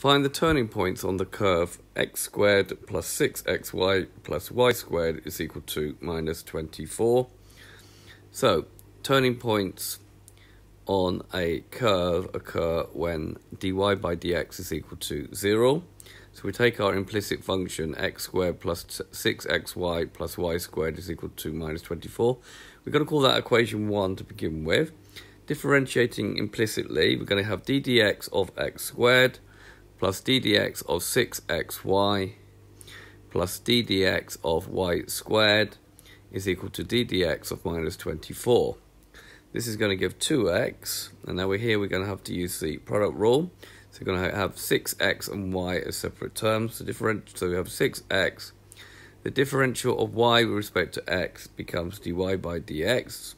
Find the turning points on the curve x squared plus 6xy plus y squared is equal to minus 24. So, turning points on a curve occur when dy by dx is equal to 0. So we take our implicit function x squared plus 6xy plus y squared is equal to minus 24. We're going to call that equation 1 to begin with. Differentiating implicitly, we're going to have d dx of x squared plus ddx of 6xy plus ddx of y squared is equal to ddx of minus 24. This is going to give 2x, and now we're here, we're going to have to use the product rule. So we're going to have 6x and y as separate terms. So, different, so we have 6x. The differential of y with respect to x becomes dy by dx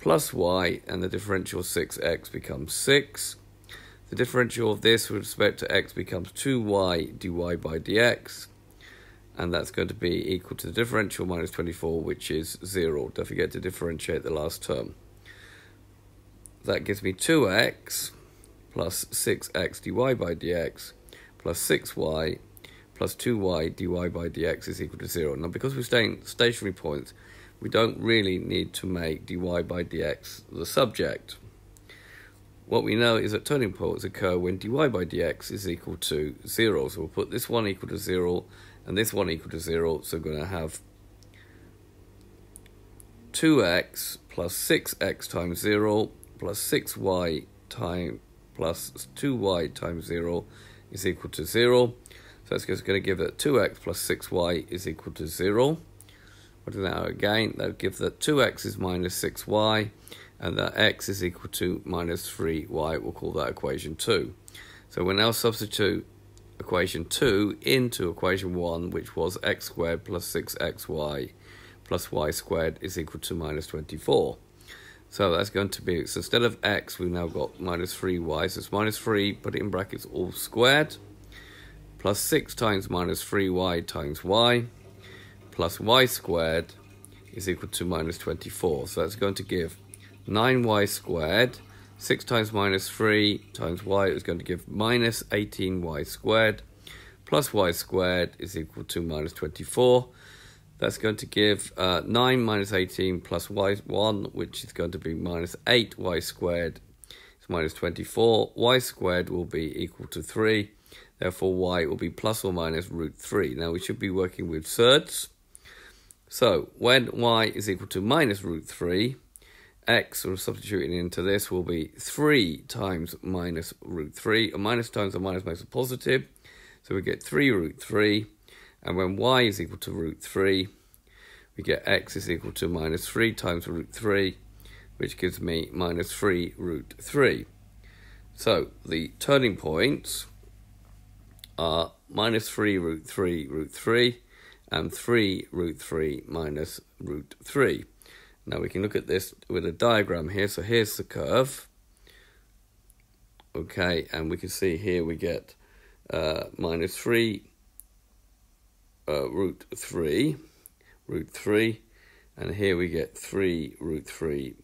plus y, and the differential 6x becomes 6. The differential of this with respect to x becomes 2y dy by dx, and that's going to be equal to the differential minus 24, which is 0. Don't forget to differentiate the last term. That gives me 2x plus 6x dy by dx plus 6y plus 2y dy by dx is equal to 0. Now, because we're staying stationary points, we don't really need to make dy by dx the subject. What we know is that turning points occur when dy by dx is equal to 0. So we'll put this one equal to 0 and this one equal to 0. So we're going to have 2x plus 6x times 0 plus 6y times plus 2y times 0 is equal to 0. So that's going to give that 2x plus 6y is equal to 0. What do that again? That would give that 2x is minus 6y, and that x is equal to minus 3y. We'll call that equation 2. So we'll now substitute equation 2 into equation 1, which was x squared plus 6xy plus y squared is equal to minus 24. So that's going to be, so instead of x, we've now got minus 3y. So it's minus 3, put it in brackets, all squared, plus 6 times minus 3y times y plus y squared is equal to minus 24. So that's going to give 9y squared. 6 times minus 3 times y is going to give minus 18y squared plus y squared is equal to minus 24. That's going to give uh, 9 minus 18 plus y1, which is going to be minus 8y squared It's minus 24. y squared will be equal to 3. Therefore, y will be plus or minus root 3. Now, we should be working with surds. So when y is equal to minus root 3, x, of substituting into this, will be 3 times minus root 3. A minus times a minus makes a positive. So we get 3 root 3. And when y is equal to root 3, we get x is equal to minus 3 times root 3, which gives me minus 3 root 3. So the turning points are minus 3 root 3 root 3 and 3 root 3 minus root 3. Now we can look at this with a diagram here. So here's the curve. Okay, and we can see here we get uh, minus 3 uh, root 3, root 3, and here we get 3 root 3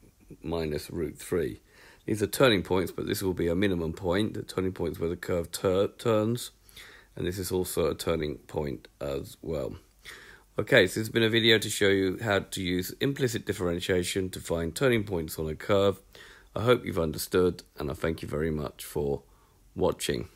minus root 3. These are turning points, but this will be a minimum point. The turning point is where the curve turns, and this is also a turning point as well. Okay, so this has been a video to show you how to use implicit differentiation to find turning points on a curve. I hope you've understood and I thank you very much for watching.